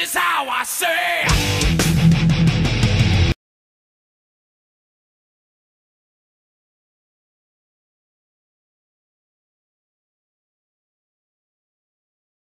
this how I say.